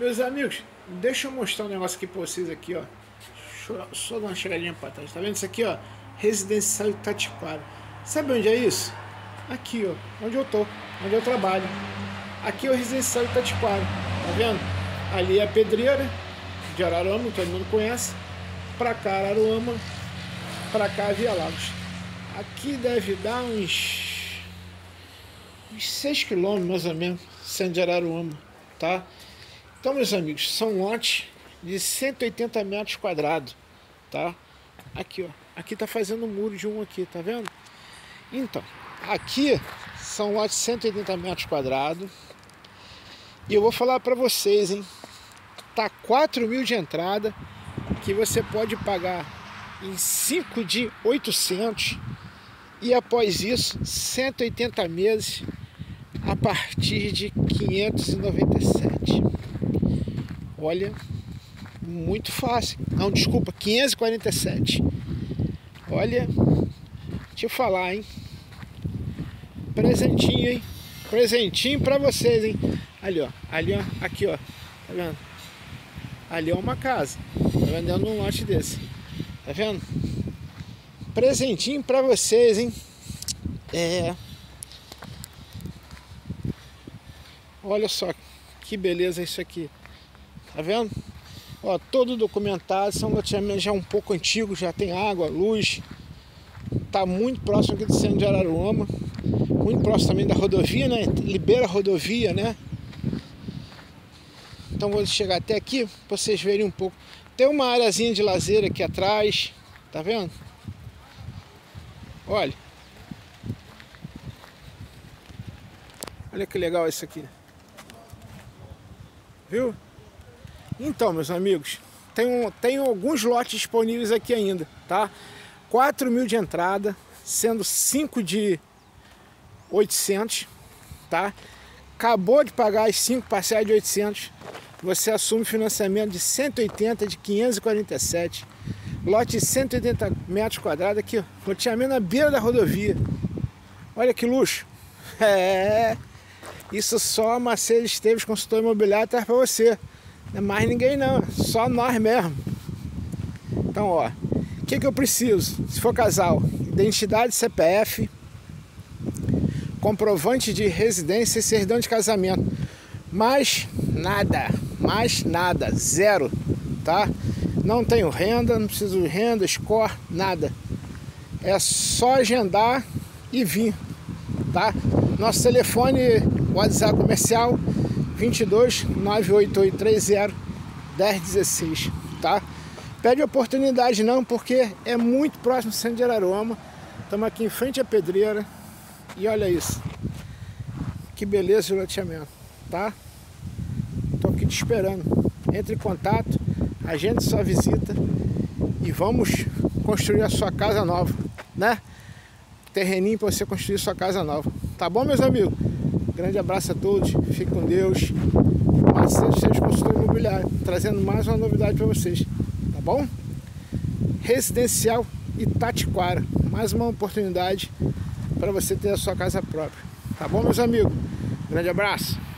Meus amigos, deixa eu mostrar um negócio aqui pra vocês aqui, ó. Deixa eu só dar uma chegadinha pra trás. Tá vendo isso aqui, ó? Residencial Itatiquara. Sabe onde é isso? Aqui, ó. Onde eu tô. Onde eu trabalho. Aqui é o Residencial Itatiquara. Tá vendo? Ali é a pedreira de Araruama, todo mundo conhece. Pra cá, Araruama. Pra cá, Via Lagos. Aqui deve dar uns... Uns 6 quilômetros, mais ou menos, sendo de Araruama, tá? Então, meus amigos, são lotes de 180 metros quadrados, tá? Aqui, ó. Aqui tá fazendo um muro de um aqui, tá vendo? Então, aqui são lotes de 180 metros quadrados. E eu vou falar para vocês, hein? Tá 4 mil de entrada, que você pode pagar em 5 de 800 e após isso 180 meses a partir de 597. Olha, muito fácil. Não, desculpa, 547. Olha, eu falar, hein? Presentinho, hein? Presentinho para vocês, hein? Ali, ó. Ali, ó. Aqui, ó. Tá vendo? Ali é uma casa. Tá vendendo um lote desse. Tá vendo? Presentinho para vocês, hein? É. Olha só que beleza isso aqui. Tá vendo? Ó, todo documentado, são loteamentos já um pouco antigos, já tem água, luz. Tá muito próximo aqui do centro de Araruama. Muito próximo também da rodovia, né? Libera a rodovia, né? Então vou chegar até aqui para vocês verem um pouco. Tem uma areazinha de lazer aqui atrás, tá vendo? Olha. Olha que legal isso aqui. Viu? Então, meus amigos, tem, um, tem alguns lotes disponíveis aqui ainda, tá? 4 mil de entrada, sendo 5 de 800, tá? Acabou de pagar as 5 parcelas de 800, você assume financiamento de 180 de 547, lote de 180 metros quadrados aqui, loteamento na beira da rodovia. Olha que luxo! É, isso só a Mercedes Esteves Consultor Imobiliário traz para você. Não é mais ninguém não, só nós mesmo. Então, ó, o que, que eu preciso? Se for casal, identidade CPF, comprovante de residência e certidão de casamento. Mais nada, mais nada, zero, tá? Não tenho renda, não preciso de renda, score, nada. É só agendar e vir, tá? Nosso telefone, WhatsApp comercial 22 98830 1016, tá? Pede oportunidade não, porque é muito próximo do centro de Araruama. Estamos aqui em frente à pedreira. E olha isso. Que beleza de loteamento, tá? Estou aqui te esperando. Entre em contato, agende sua visita e vamos construir a sua casa nova, né? Terreninho para você construir sua casa nova. Tá bom, meus amigos? Grande abraço a todos, fique com Deus. Marcelo Seus Consultor Imobiliário, trazendo mais uma novidade para vocês, tá bom? Residencial Itatiquara, mais uma oportunidade para você ter a sua casa própria, tá bom, meus amigos? Grande abraço!